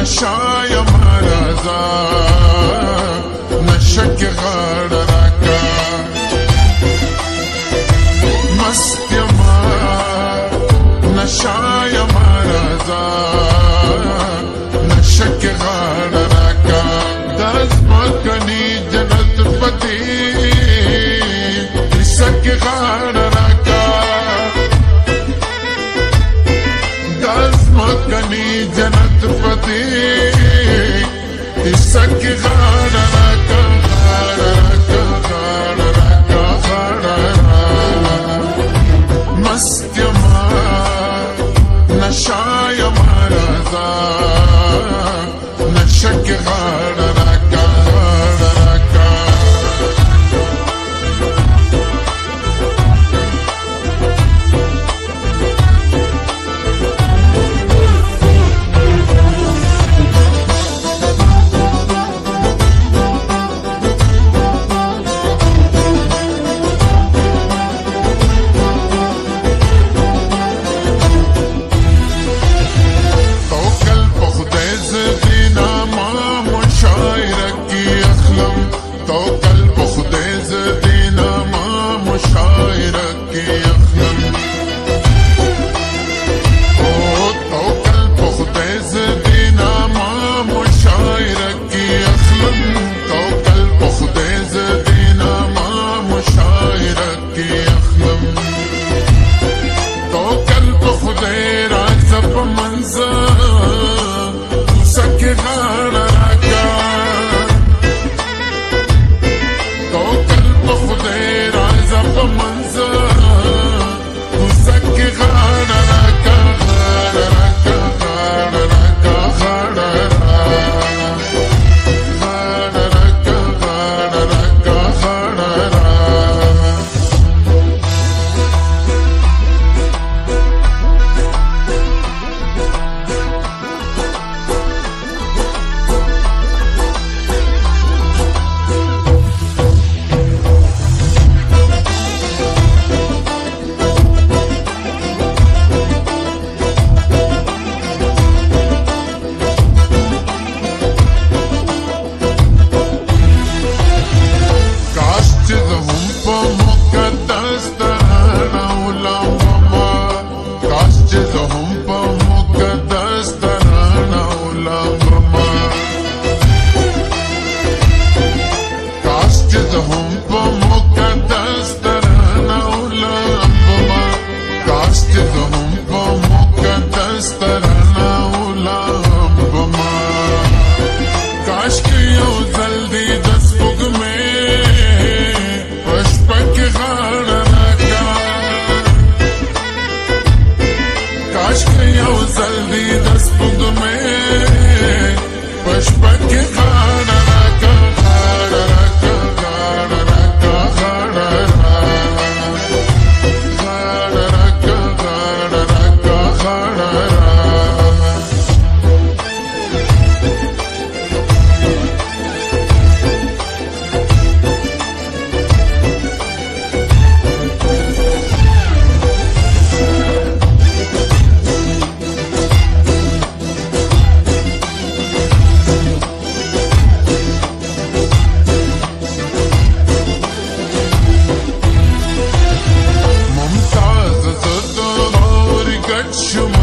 نشا يا مرزا نشك غالي نفسك خانك خانك خانك خانك مست يا مرا نشا romanza, saque rara. just a home. Show